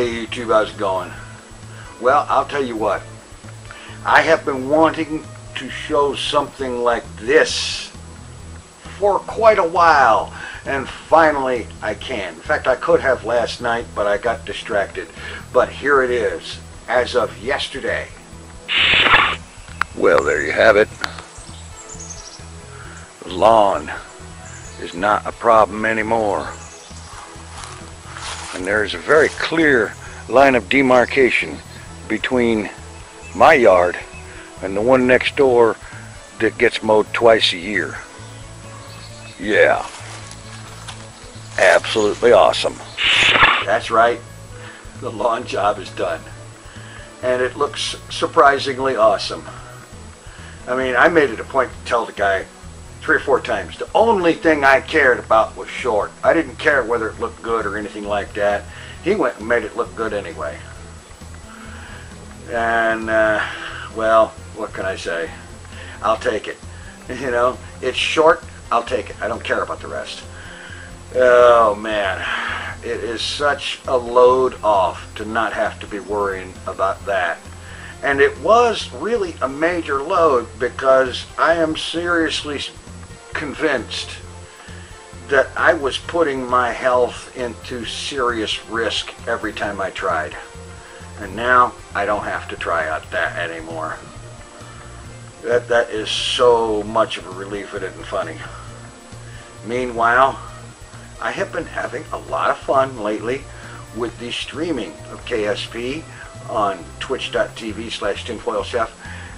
Hey YouTube, how's it going? Well, I'll tell you what. I have been wanting to show something like this for quite a while. And finally, I can. In fact, I could have last night, but I got distracted. But here it is, as of yesterday. Well, there you have it. The lawn is not a problem anymore. And there's a very clear line of demarcation between my yard and the one next door that gets mowed twice a year. Yeah. Absolutely awesome. That's right. The lawn job is done. And it looks surprisingly awesome. I mean, I made it a point to tell the guy three or four times. The only thing I cared about was short. I didn't care whether it looked good or anything like that. He went and made it look good anyway. And, uh, well, what can I say? I'll take it. You know, it's short, I'll take it. I don't care about the rest. Oh, man. It is such a load off to not have to be worrying about that. And it was really a major load because I am seriously convinced that I was putting my health into serious risk every time I tried. And now I don't have to try out that anymore. That, that is so much of a relief it isn't funny. Meanwhile, I have been having a lot of fun lately with the streaming of KSP on twitch.tv slash tinfoilchef.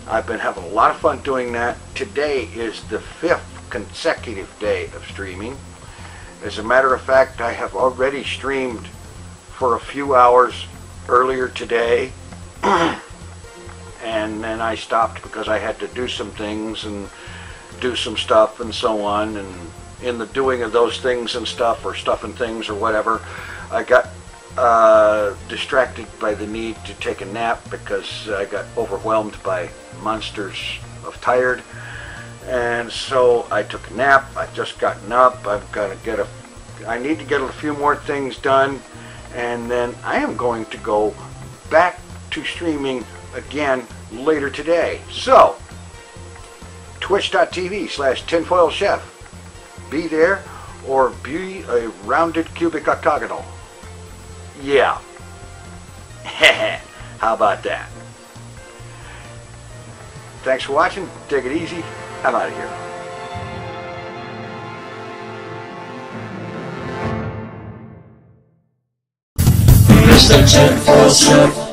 I've been having a lot of fun doing that. Today is the fifth consecutive day of streaming. As a matter of fact, I have already streamed for a few hours earlier today. and then I stopped because I had to do some things and do some stuff and so on. And in the doing of those things and stuff, or stuff and things or whatever, I got uh, distracted by the need to take a nap because I got overwhelmed by monsters of tired. And so I took a nap. I've just gotten up. I've got to get a. I need to get a few more things done, and then I am going to go back to streaming again later today. So, twitch.tv slash tinfoilchef. Be there or be a rounded cubic octagonal. Yeah. How about that? Thanks for watching. Take it easy. I'm out of here. Mr. Chef